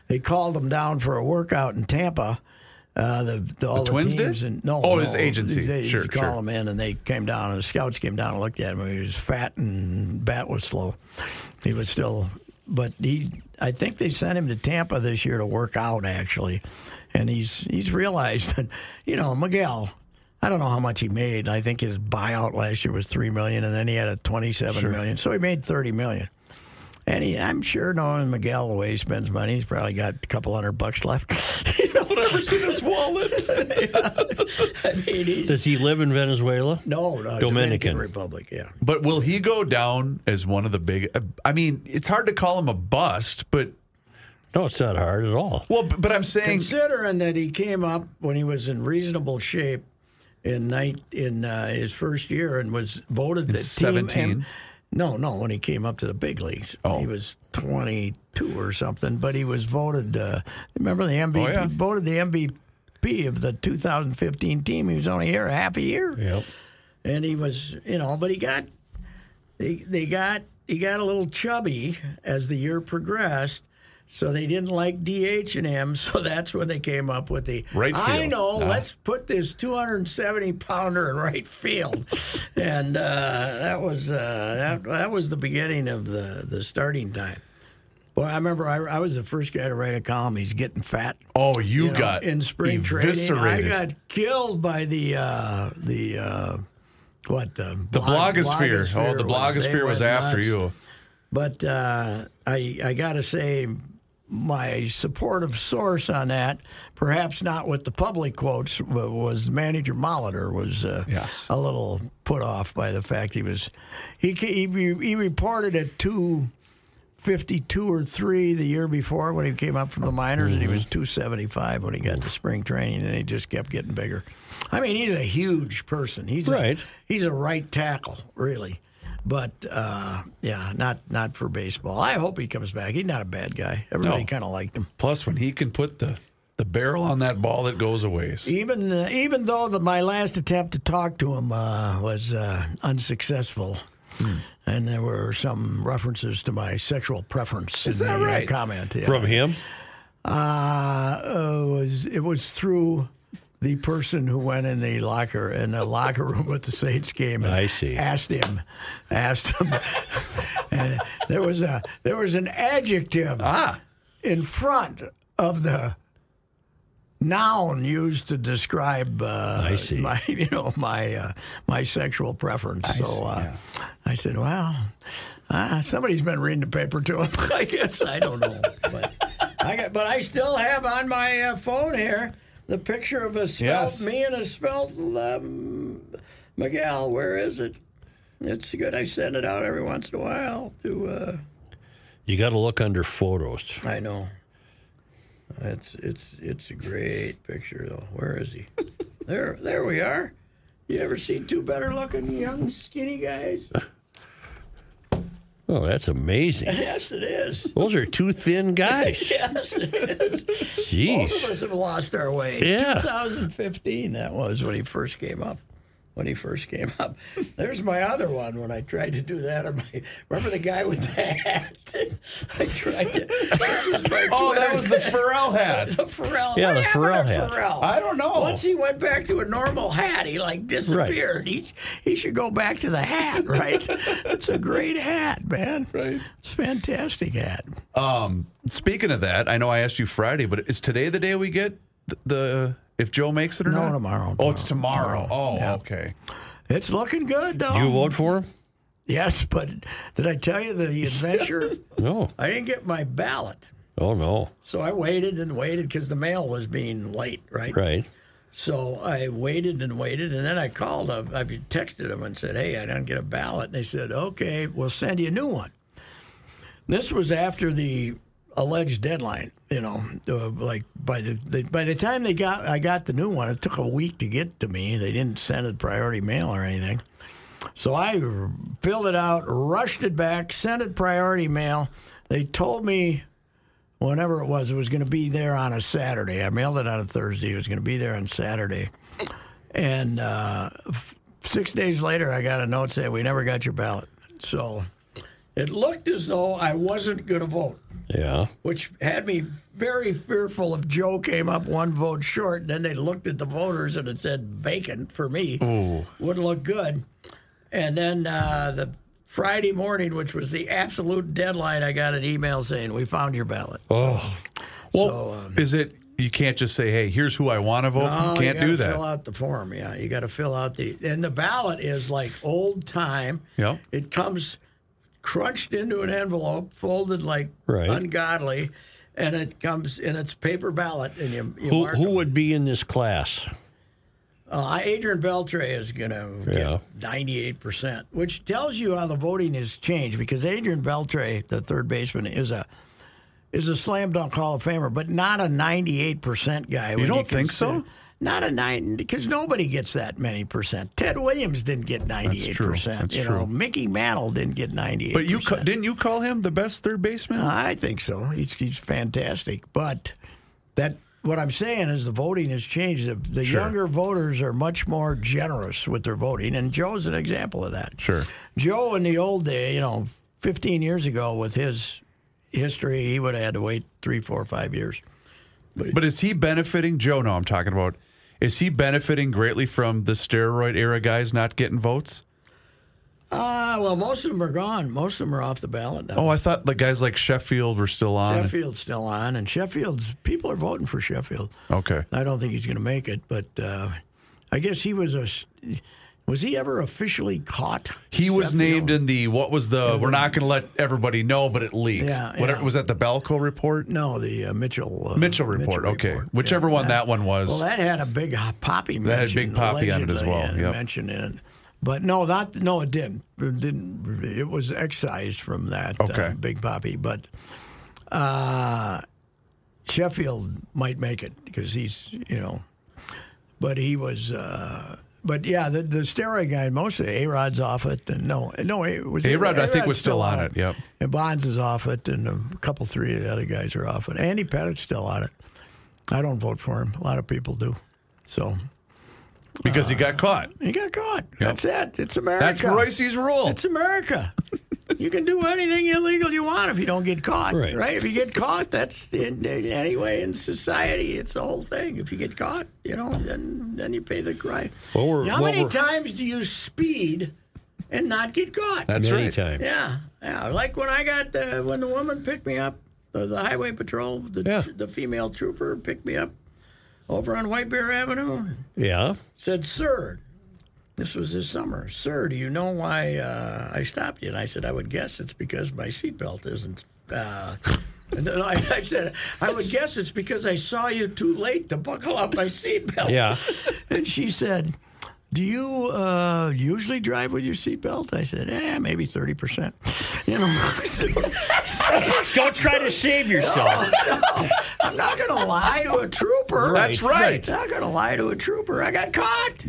they called him down for a workout in Tampa. Uh, the, the, all the, Twins teams did? And, no, Oh, no, his agency. They, Sure, call sure. him in, and they came down, and the scouts came down and looked at him. He was fat and bat was slow. He was still, but he. I think they sent him to Tampa this year to work out actually, and he's he's realized that you know Miguel. I don't know how much he made. I think his buyout last year was three million, and then he had a twenty-seven million. So he made thirty million. And he, I'm sure knowing Miguel the way he spends money, he's probably got a couple hundred bucks left. you know, Whatever's in his wallet. I mean, he's, Does he live in Venezuela? no, no, Dominican. Republic, yeah. But will he go down as one of the big? I mean, it's hard to call him a bust, but No, it's not hard at all. well, but I'm saying Considering that he came up when he was in reasonable shape in night in uh, his first year and was voted the team 17? M- no, no, when he came up to the big leagues, Oh. he was 22 or something. But he was voted. Uh, remember the MVP? Oh, yeah. Voted the MVP of the 2015 team. He was only here a half a year. Yep. and he was, you know, but he got they they got he got a little chubby as the year progressed. So they didn't like DH and him, so that's when they came up with the Right field. I know, Ah. let's put this 270 pounder in right field, and uh, that was uh, that that was the beginning of the the starting time. Well, I remember I, I was the first guy to write a column. He's getting fat. Oh, you, know, got in spring training. I eviscerated. got killed by the uh, the uh, what the the blog- blogosphere. Oh, the blogosphere was went after nuts. you. But uh, I I got to say, my supportive source on that, perhaps not with the public quotes, wa- was manager Molitor was uh, Yes. a little put off by the fact he was he he, he reported at two fifty two or 3 the year before when he came up from the minors, and he was 275 when he got to spring training, and he just kept getting bigger. I mean, he's a huge person. He's Right. A, he's a right tackle, really. But uh, yeah, not not for baseball. I hope he comes back. He's not a bad guy. Everybody No. kind of liked him. Plus, when he can put the the barrel on that ball, it goes away. Even uh, even though the, my last attempt to talk to him uh, was uh, unsuccessful, Hmm. and there were some references to my sexual preference. Is in that the, uh, right? comment yeah. From him? Uh, uh, was it was through the person who went in the locker in the locker room at the Saints game. And I see. Asked him, asked him. and there was a there was an adjective Ah. in front of the noun used to describe uh, I see. my you know my uh, my sexual preference. so uh, I said, well, uh, somebody's been reading the paper to him. I guess I don't know, but I got, but I still have on my uh, phone here the picture of a svelte Yes. me and a svelte um, Miguel. Where is it? It's good. I send it out every once in a while to. Uh, You got to look under photos. I know. It's it's it's a great picture though. Where is he? there there we are. You ever seen two better looking young skinny guys? Oh, that's amazing. Yes, it is. Those are two thin guys. Yes, it is. Both of Jeez. us have lost our way. Yeah. 2015, that was when he first came up. When he first came up. There's my other one when I tried to do that. On my, remember the guy with the hat? I tried to. this is my Oh, that was the Pharrell hat. the Pharrell. Yeah, What the happened Pharrell hat. Pharrell? I don't know. Once he went back to a normal hat, he like disappeared. He he should go back to the hat, right? it's a great hat, man. Right. It's a fantastic hat. Um, speaking of that, I know I asked you Friday, but is today the day we get the, the if Joe makes it or No, not? tomorrow, Oh, it's tomorrow. tomorrow. Oh, Yeah. okay. It's looking good though. You vote for him? Yes, but did I tell you the adventure? No. I didn't get my ballot. Oh, no. So I waited and waited because the mail was being late, right? Right. So I waited and waited, and then I called up. I texted them and said, "Hey, I didn't get a ballot." And they said, "Okay, we'll send you a new one." This was after the alleged deadline. You know, uh, like by the, the by the time they got, I got the new one. It took a week to get to me. They didn't send it priority mail or anything. So I filled it out, rushed it back, sent it priority mail. They told me whenever it was, it was going to be there on a Saturday. I mailed it on a Thursday. It was going to be there on Saturday. And uh, six days later, I got a note saying, We never got your ballot. So it looked as though I wasn't going to vote, Yeah. which had me very fearful if Joe came up one vote short. And then they looked at the voters and it said vacant for me. Wouldn't look good. And then uh, the Friday morning, which was the absolute deadline, I got an email saying, We found your ballot. Oh, so, um, Is it? You can't just say, "Hey, here's who I want to vote." no, you can't gotta do that. Fill out the form. Yeah, you got to fill out the and the ballot is like old time. Yep. It comes crunched into an envelope, folded like Right. ungodly, and it comes in its paper ballot, and you, you who, mark who would be in this class? Uh, Adrian Beltre is going to Yeah. get 98%, which tells you how the voting has changed because Adrian Beltre, the third baseman, is a is a slam dunk Hall of Famer, but not a 98% guy. when don't think so? Not a nine because nobody gets that many percent. Ted Williams didn't get 98%. That's you true. know, Mickey Mantle didn't get 98%. But you didn't you call him the best third baseman? I think so. He's, he's fantastic. But that what I'm saying is the voting has changed. The, the Sure. younger voters are much more generous with their voting, and Joe's an example of that. Sure. Joe in the old day, you know, 15 years ago with his history, he would have had to wait three, four, five years. But is he benefiting? Joe, no, I'm talking about. Is he benefiting greatly from the steroid era guys not getting votes? Uh, well, most of them are gone. Most of them are off the ballot now. Oh, I thought the guys like Sheffield were still on. Sheffield's still on, and Sheffield's people are voting for Sheffield. Okay. I don't think he's going to make it, but uh, I guess he was a. Was he ever officially caught? He was named in the what was the? We're not going to let everybody know, but it leaked. Yeah, What- yeah. was that the BALCO report? No, the uh, Mitchell. Uh, Mitchell report. okay, report. whichever Yeah, one that one was. Well, that had a big uh, Papi. That had big Papi on it as well, and yep. Mention in it, but no, that no, it didn't. It didn't. It was excised from that uh, Okay. big Papi, but uh, Sheffield might make it because he's you know, but he was. Uh, but yeah, the, the steroid guy, most of A Rod's off it, and no, no, it was A-Rod, I think, was still on it, yep. and Bonds is off it, and a couple, three of the other guys are off it. Andy Pettitte's still on it. I don't vote for him. A lot of people do. So because he got caught. he got caught. That's it. It's America. That's Royce's rule. It's America. You can do anything illegal you want if you don't get caught. Right. If you get caught, that's in, anyway in society. It's the whole thing. If you get caught, you know, then then you pay the crime. Well, How well, many times do you speed and not get caught? That's Many right. times. Yeah, yeah. Like when I got the when the woman picked me up, the, the highway patrol, the Yeah. the female trooper picked me up over on White Bear Avenue. Yeah. Said, "Sir, this was this summer. Sir, do you know why uh, I stopped you?" And I said, "I would guess it's because my seatbelt isn't." Uh, and then I, I said, "I would guess it's because I saw you too late to buckle up my seatbelt." Yeah. And she said, "Do you uh, usually drive with your seatbelt?" I said, "Eh, maybe thirty percent." You know, Don't try to save yourself. I'm not going to lie to a trooper. That's right. I'm not going to lie to a trooper. I got caught.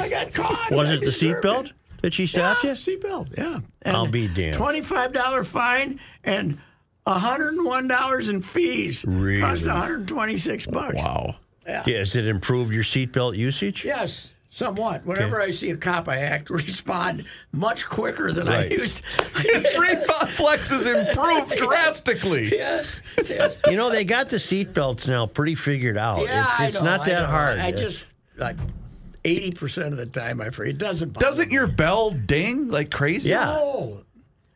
I got caught. Was I it the seatbelt that she stopped yeah, you? Seatbelt, yeah. I'll be damned. Twenty-five dollar fine and hundred and one dollars in fees. Really? Cost one hundred and twenty-six bucks. Wow. Yeah. Yeah, has it improved your seatbelt usage? Yes, somewhat. Whenever I see a cop, I act respond much quicker than Right. I used. His reflex has improved drastically. yes, yes. You know, they got the seatbelts now pretty figured out. Yeah, it's I know, not I that know. hard. I just like eighty percent of the time I forget. It doesn't. bother Doesn't me. your bell ding like crazy? Yeah. No,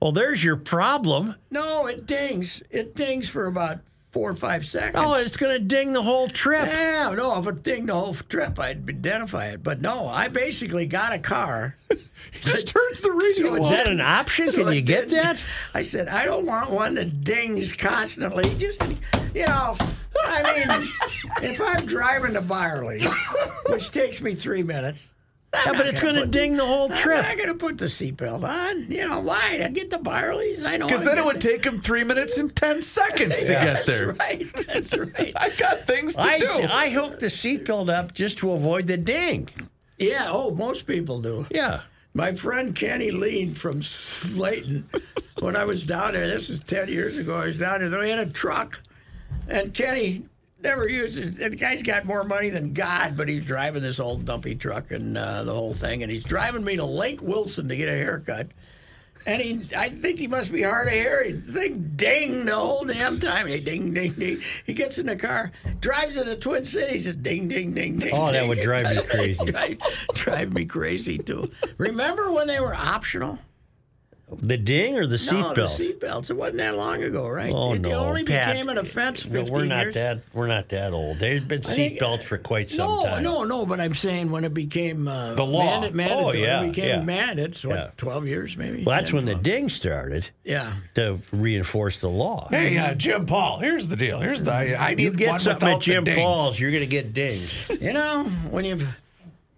well, there's your problem. no, it dings. It dings for about four or five seconds. Oh, it's going to ding the whole trip. Yeah, no, if it dinged the whole trip, I'd identify it. But no, I basically got a car. He just turns the radio Is off. that an option? So Can you get that? I said, I don't want one that dings constantly. Just, you know, I mean, if I'm driving to Byerly, which takes me three minutes. I'm Yeah, but it's gonna going to put- ding the whole trip. I'm not going to put the seatbelt on. You know, why? To get the Byerly's? I know. Because then it would get take him three minutes and ten seconds to there. get there. That's right. That's right. I got things to I, do. I hooked the seatbelt up just to avoid the ding. Yeah, oh, most people do. Yeah. My friend Kenny Lean from Slayton, when I was down there, this is 10 years ago, I was down there, they had a truck, and Kenny never uses. And the guy's got more money than God, but he's driving this old dumpy truck and uh, the whole thing, and he's driving me to Lake Wilson to get a haircut. And he, I think he must be hard of hearing. Thing ding the whole damn time. He ding, ding, ding. He gets in the car, drives to the Twin Cities, just ding, ding, ding, ding. Oh, that would drive me crazy. drive, drive me crazy too. Remember when they were optional? The ding or the seatbelt? No, the seatbelts. It wasn't that long ago, right? Oh it no, only Pat, became an offense no, we're not years. that. We're not that old. There's been seatbelts for quite some no, time. no, no. no. But I'm saying when it became uh, The law. manda- mandatory, Oh, yeah, it became yeah. mandated. So what, Yeah. 12 years maybe. Well, that's 10, when the ding started Yeah. to reinforce the law. hey, uh, Jim Paul, here's the deal. Here's the I need you get one something at Jim. Paul's, you're going to get dings. You know, when you've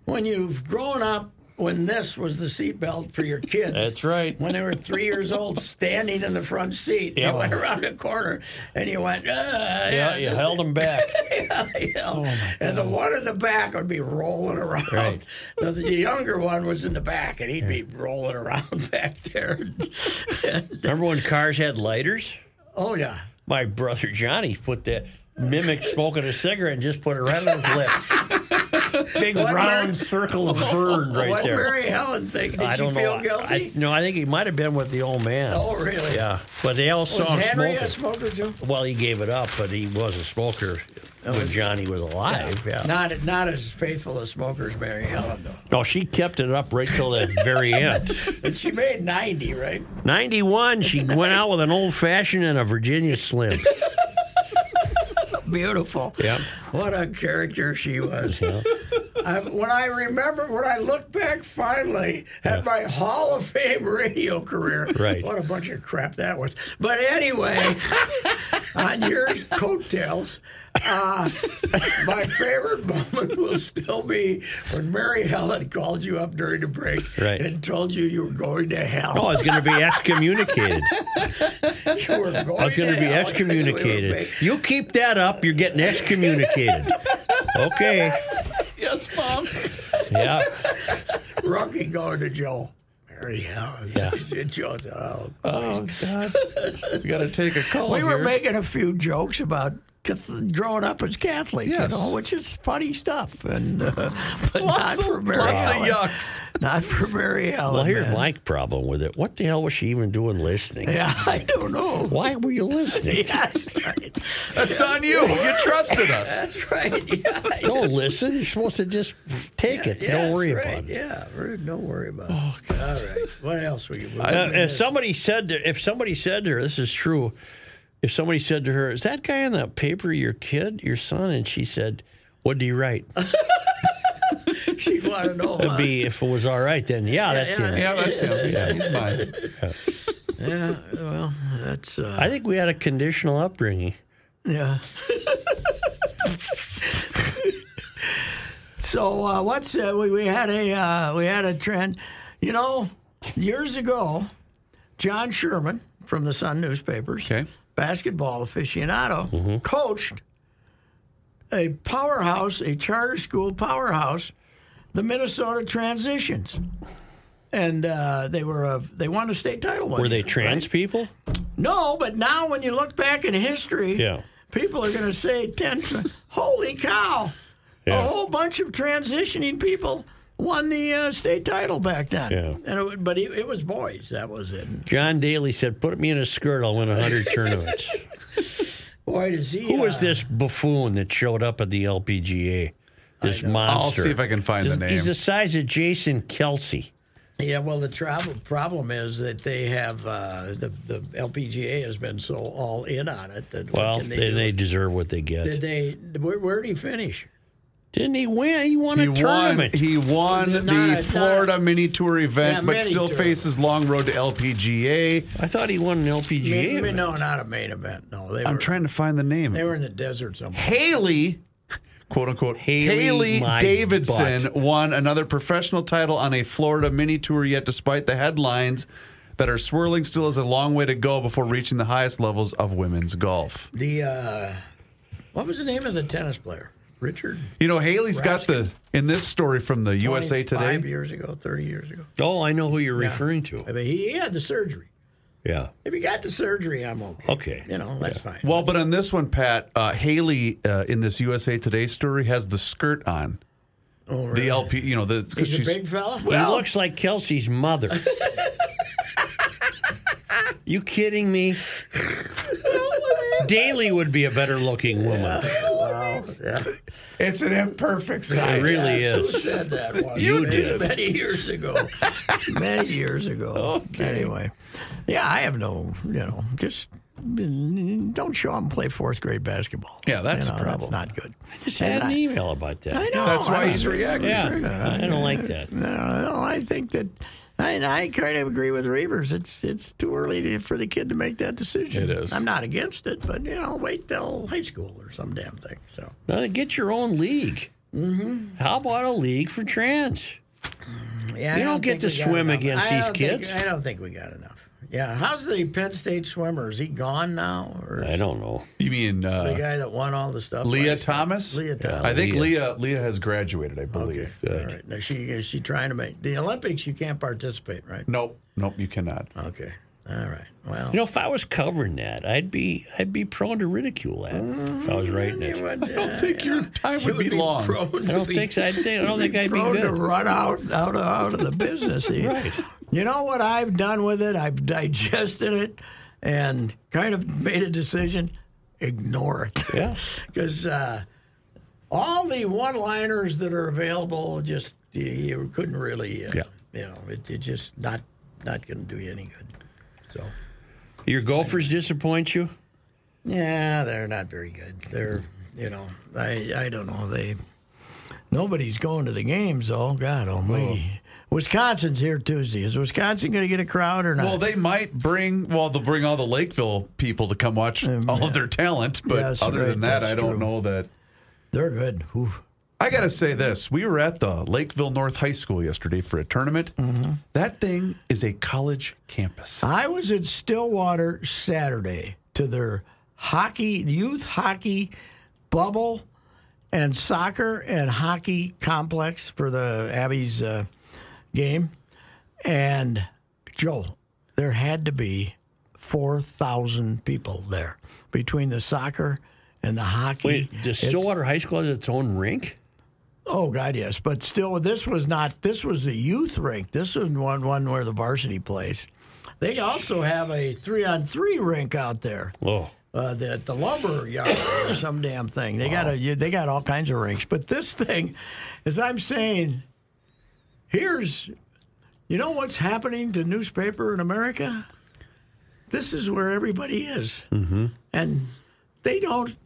when you've grown up when this was the seatbelt for your kids. That's right. When they were three years old, standing in the front seat, Yeah. you went around a corner and you went, uh, Yeah, you held them back. yeah, yeah. and the one in the back would be rolling around. Oh, Right. The, the younger one was in the back, and he'd be rolling around back there. And- Remember when cars had lighters? oh yeah. My brother Johnny put that mimic smoking a cigarette and just put it right on his lips. big What round Mary- circle of burn right what there. What Mary Helen think? Did I she feel know. guilty? I, no, I think he might have been with the old man. oh, really? Yeah, but they all Was saw him Henry smoking. a smoker too? Well, he gave it up, but he was a smoker when Johnny was alive. Yeah. Not not as faithful a smoker as Mary Helen, though. No, she kept it up right till the very end. And she made 90, right? 91, she went out with an old fashioned and a Virginia Slim. Beautiful. Yep. What a character she was. I, when I remember, when I look back finally at my Hall of Fame radio career, Right. what a bunch of crap that was. But anyway, on your coattails, uh, my favorite moment will still be when Mary Helen called you up during the break Right. and told you you were going to hell. Oh, I was going to be excommunicated. you were going I was going to be hell. That's we excommunicated. You keep that up, you're getting excommunicated. Okay. Yes, mom. Yeah. Rocky going to Joe. Mary Helen. Yeah. Joe, oh, Oh God, we got to take a call We were making a few jokes about cath- growing up as Catholics, Yes. you know, which is funny stuff, and uh, but lots not for of, Mary lots of yucks. Not for Mary Helen. Well, here's man. my problem with it. What the hell was she even doing listening? Yeah, I don't know. Why were you listening? Yeah, that's right. That's on you. You trusted us. That's right. Yeah, Don't listen. You're supposed to just take it. Yeah, Don't worry right. about it. Yeah, don't worry about it. Oh, God. All right. What else we you? Uh, if somebody said to, if somebody said to her, this is true. If somebody said to her, "Is that guy in that paper your kid, your son?" and she said, "What did he write?" She want to know. It'd huh? be if it was all right, then yeah, that's yeah. him. Yeah, that's him. He's, he's mine. Yeah, well, that's. Uh, I think we had a conditional upbringing. Yeah. so uh, what's uh, we, we had a uh, we had a trend, you know, years ago, John Sherman from the Sun newspapers, Okay. Basketball aficionado, Mm-hmm. coached a powerhouse, a charter school powerhouse, the Minnesota Transitions. And uh, they were a, they won a state title. one Were they year, trans right? people? No, but now when you look back in history, Yeah. people are going to say, 10, holy cow, a whole bunch of transitioning people won the uh, state title back then. Yeah. And it, but it, it was boys, that was it. John Daly said, "Put me in a skirt, I'll win hundred tournaments." Boy, does he. Who was uh, this buffoon that showed up at the LPGA? This monster. I'll see if I can find the name. He's the size of Jason Kelce. Yeah, well, the trouble, problem is that they have, uh, the, the LPGA has been so all in on it that what Well, can they then do? they deserve what they get. Did they, where, where did he finish? Didn't he win? He won He a won. tournament. He won Not- the not- Florida Mini Tour event, but still tour. faces long road to LPGA. I thought he won an LPGA. Maybe, event. no, not a main event. No, they I'm were, trying to find the name. They were in the desert somewhere. Hailey, quote unquote, Hailey, Hailey, Davidson butt. won another professional title on a Florida mini tour, yet despite the headlines that are swirling, still has a long way to go before reaching the highest levels of women's golf. The uh, what was the name of the tennis player? Richard. You know, Hailey's got the, in this story from the USA Today. Five Today, years ago, thirty years ago. Oh, I know who you're Yeah. referring to. I mean, he, he had the surgery. Yeah. If he got the surgery, I'm okay. Okay. You know, that's fine. well, but on this one, Pat, uh, Haley uh, in this USA Today story has the skirt on. oh, The? LP, you know, the 'cause He's a big fella. Well, he looks like Kelce's mother. you kidding me? Daly would be a better looking woman. Wow. Yeah. it's an imperfect It size. really Who is. said that one? You many, did. many years ago. many years ago. Okay. Anyway, yeah, I have no, you know, just don't show them play fourth grade basketball. Yeah, that's you the know, problem. That's not good. I just had an email about that. I know. That's why I he's reacting. Yeah, I don't like that. No, no, I think that I, I kind of agree with Reuvers. It's it's too early to, for the kid to make that decision. It is. I'm not against it, but you know, wait till high school or some damn thing. So Now, get your own league. Mm-hmm. How about a league for trans? yeah, You I don't get to swim enough. against these don't think- kids. I don't think we got enough. Yeah, how's the Penn State swimmer? Is he gone now, or I don't know. You mean uh, the guy that won all the stuff? Lia last night? Thomas? Lia Thomas. I think Lia. Lia Lia has graduated, I believe. Okay. All right. Now she is she trying to make the Olympics? You can't participate, right? Nope, nope, you cannot. Okay. All right. Well, You know, if I was covering that, I'd be I'd be prone to ridicule that if I was writing it. I don't think your time would be, long. I don't think so. I, think, I don't think I'd be prone to run out out of, out of the business. Right. You know what I've done with it? I've digested it and kind of made a decision. Ignore it. Yeah. Because uh, all the one-liners that are available, just you, you couldn't really. Uh, Yeah. You know, it, it just not not going to do you any good. So. Your Gophers disappoint you? Yeah, they're not very good. They're, you know, I I don't know. They nobody's going to the games though. God Almighty. Wisconsin's here Tuesday. Is Wisconsin going to get a crowd or not? Well, they might bring. Well, they'll bring all the Lakeville people to come watch all of their talent. But Yes, other right, than that, I don't true. know that. they're good. Oof. I got to say this: we were at the Lakeville North High School yesterday for a tournament. Mm-hmm. That thing is a college campus. I was at Stillwater Saturday to their hockey, youth hockey bubble and soccer and hockey complex for the Abby's uh, game. And Joe, there had to be 4,000 people there between the soccer and the hockey. Wait, does It's- Stillwater High School has its own rink? Oh God, yes, but still, this was not. This was the youth rink. This was one one where the varsity plays. They also have a three on three rink out there. Oh. Uh, the the lumber yard or some damn thing. They got a they got all kinds of rinks. But this thing, as I'm saying, here's, you know what's happening to newspaper in America? This is where everybody is, mm-hmm. and they don't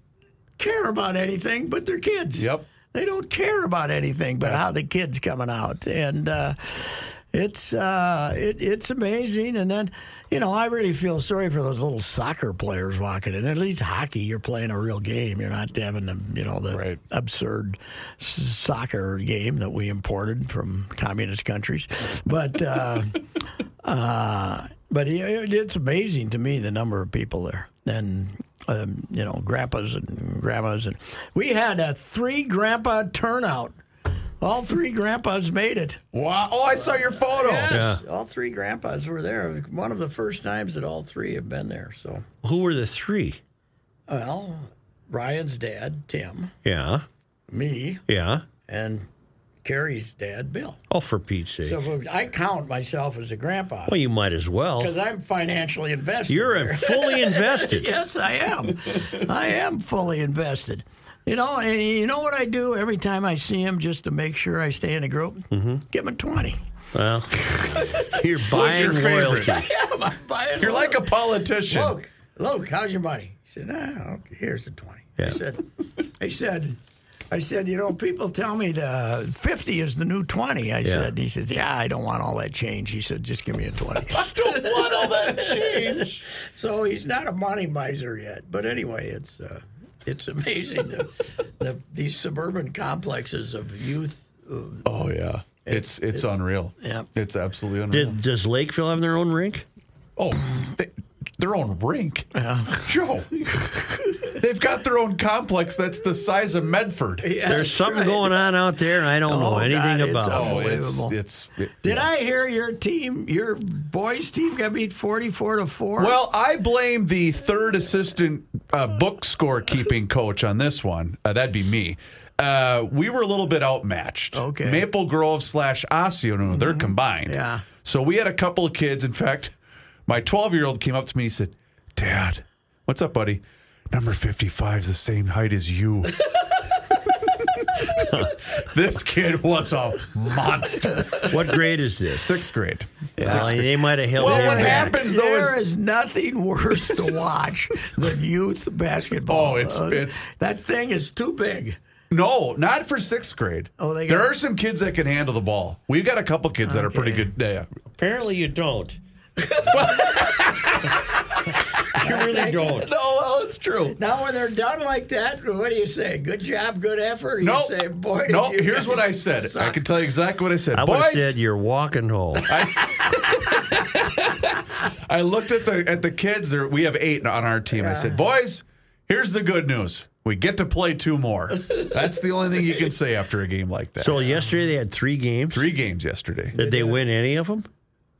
care about anything but their kids. Yep. They don't care about anything but how the kid's coming out, and uh, it's uh, it, it's amazing. And then, you know, I really feel sorry for those little soccer players walking in. At least hockey, you're playing a real game. You're not having the you know the Right. absurd s- soccer game that we imported from communist countries. But uh, uh, but it- it's amazing to me the number of people there and. Um, you know, grandpas and grandmas, and we had a three grandpa turnout. All three grandpas made it. Wow! Oh, I saw your photo. Yes, all three grandpas were there. It was one of the first times that all three have been there. So, Who were the three? well, Ryan's dad, Tim, Yeah. me, Yeah. and Carrie's dad, Bill. Oh, for Pete's sake. So I count myself as a grandpa well, you might as well. because I'm financially invested. You're there. a fully invested. yes, I am. I am fully invested. You know, and you know what I do every time I see him, just to make sure I stay in a group. Mm-hmm. Give him a twenty. Well, you're buying your favorite? loyalty. am. I'm buying. You're like a politician. Luke, Luke, how's your money? He said, ah, okay, here's the 20. I said, I said, I said, you know, people tell me the 50 is the new 20. I said, he said, yeah, I don't want all that change. He said, just give me a 20. I don't want all that change. so he's not a money miser yet. But anyway, it's uh, it's amazing the, the, these suburban complexes of youth. Uh, Oh yeah, it's it's unreal. Yeah. it's absolutely unreal. Did, does Lakeville have their own rink? oh, they, their own rink, Joe. They've got their own complex that's the size of Medford. yeah, There's something going on out there, and I don't know Oh, anything God, it's about Oh, it. it's Unbelievable. it's. it- Did yeah. I hear your team, your boys' team, got beat 44 to 4? Well, I blame the third assistant uh, book scorekeeping coach on this one. Uh, that'd be me. Uh, we were a little bit outmatched. Okay. Maple Grove slash Osseo, no, they're combined. Yeah. So we had a couple of kids. In fact, my 12 year old came up to me and said, Dad, what's up, buddy? Number 55 is the same height as you. this kid was a monster. What grade is this? Sixth grade. Well, they might have held Well, him what back. happens though is There is is nothing worse to watch than youth basketball. Oh, it's- Uh, it's- that thing is too big. No, not for sixth grade. Oh, they there got- are some kids that can handle the ball. We've got a couple kids that are pretty good. Yeah. Apparently, you don't. you really don't. No, well, it's true. Now, when they're done like that, what do you say? Good job, good effort. Or No, you say, boy, no. you Here's what I said. I can tell you exactly what I said. I Boys, said you're walking home. I looked at the at the kids. There, we have eight on our team. I said, boys, here's the good news. We get to play two more. That's the only thing you can say after a game like that. So yesterday they had three games. three games yesterday. Did they win any of them?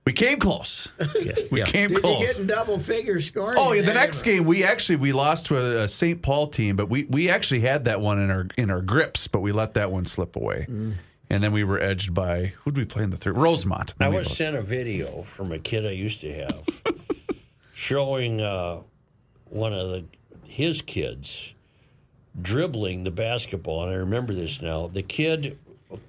We came close. we yeah. came Did close. you get in double figure scoring? Oh yeah, the Yeah. next game we actually we lost to a, a St. Paul team, but we we actually had that one in our in our grips, but we let that one slip away. Mm. And then we were edged by who'd we play in the third? Rosemount. I was lost. sent a video from a kid I used to have showing uh, one of the his kids dribbling the basketball, and I remember this now. The kid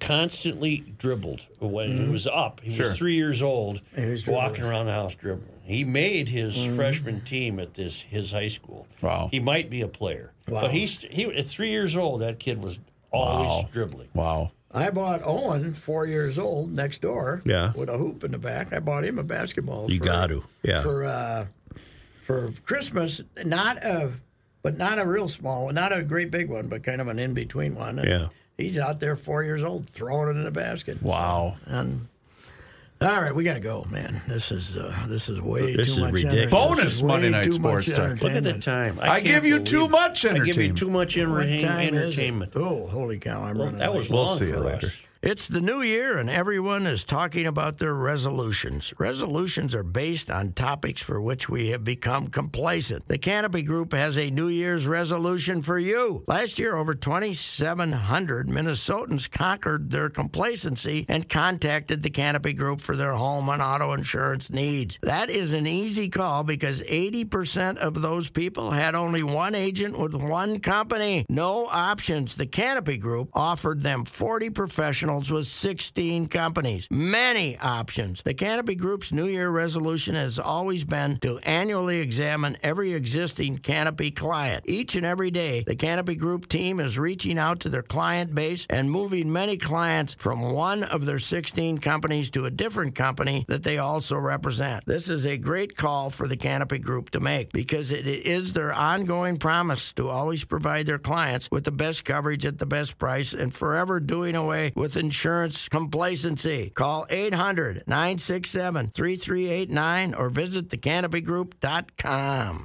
constantly dribbled when he was up. He Sure. was three years old, He was walking around the house dribbling. He made his freshman team at this his high school. Wow. He might be a player, Wow. but he's he at three years old. That kid was always Wow. dribbling. Wow. I bought Owen, four years old, next door. Yeah. With a hoop in the back. I bought him a basketball. You for, got to, yeah. For uh, for Christmas, not a, but not a real small, one, not a great big one, but kind of an in between one. And Yeah. He's out there, four years old, throwing it in the basket. Wow. And all right, we got to go, man. This is uh, this is way This too is much. ridiculous. enter- Bonus this is way Monday Night too Sports much Talk. Look at the time. I can't give you too it. much I give you entertainment. too much What entertain- time is it? entertainment. Oh, holy cow! I'm Well, running. that late. was We'll see you for later. us. It's the new year, and everyone is talking about their resolutions. Resolutions are based on topics for which we have become complacent. The Canopy Group has a New Year's resolution for you. Last year, over 2,700 Minnesotans conquered their complacency and contacted the Canopy Group for their home and auto insurance needs. That is an easy call because 80% of those people had only one agent with one company. No options. The Canopy Group offered them 40 professionals with 16 companies. Many options. The Canopy Group's New Year resolution has always been to annually examine every existing Canopy client. Each and every day, the Canopy Group team is reaching out to their client base and moving many clients from one of their 16 companies to a different company that they also represent. This is a great call for the Canopy Group to make because it is their ongoing promise to always provide their clients with the best coverage at the best price and forever doing away with insurance complacency. Call 800 967 3389 or visit thecanopygroup.com.